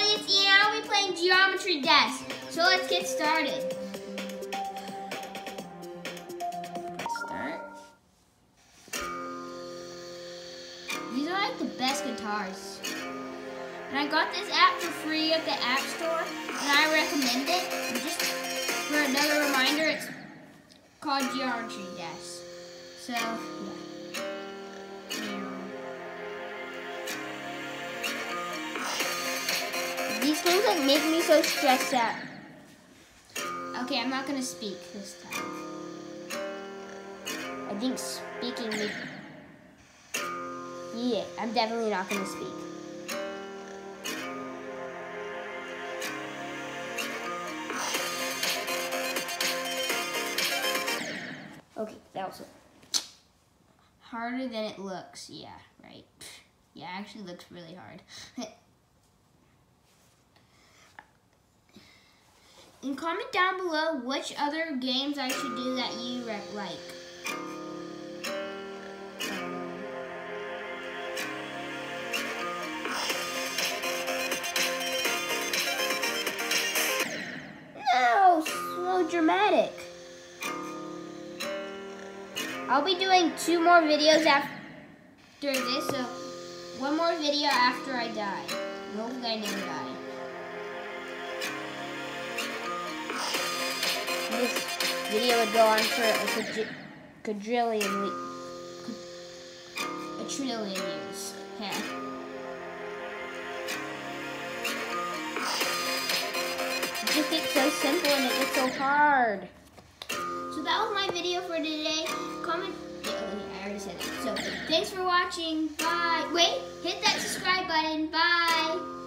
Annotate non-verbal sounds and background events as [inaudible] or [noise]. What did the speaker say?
everybody, it's Ian. I'll be playing Geometry Dash. So let's get started. Start. These are like the best guitars. And I got this app for free at the App Store, and I recommend it. And just for another reminder, it's called Geometry Dash. So, yeah. These things like make me so stressed out. Okay, I'm not gonna speak this time. I think speaking. Yeah, I'm definitely not gonna speak. Okay, that was harder than it looks. Yeah, right. Yeah, it actually looks really hard. [laughs] And comment down below which other games I should do that you like. No, so dramatic. I'll be doing two more videos after this, so one more video after I die. Hopefully I never die. Video would go on for a quadrillion, a trillion years. Yeah. It just gets so simple and it gets so hard. So that was my video for today. Comment. I already said that. So thanks for watching. Bye. Wait, hit that subscribe button. Bye.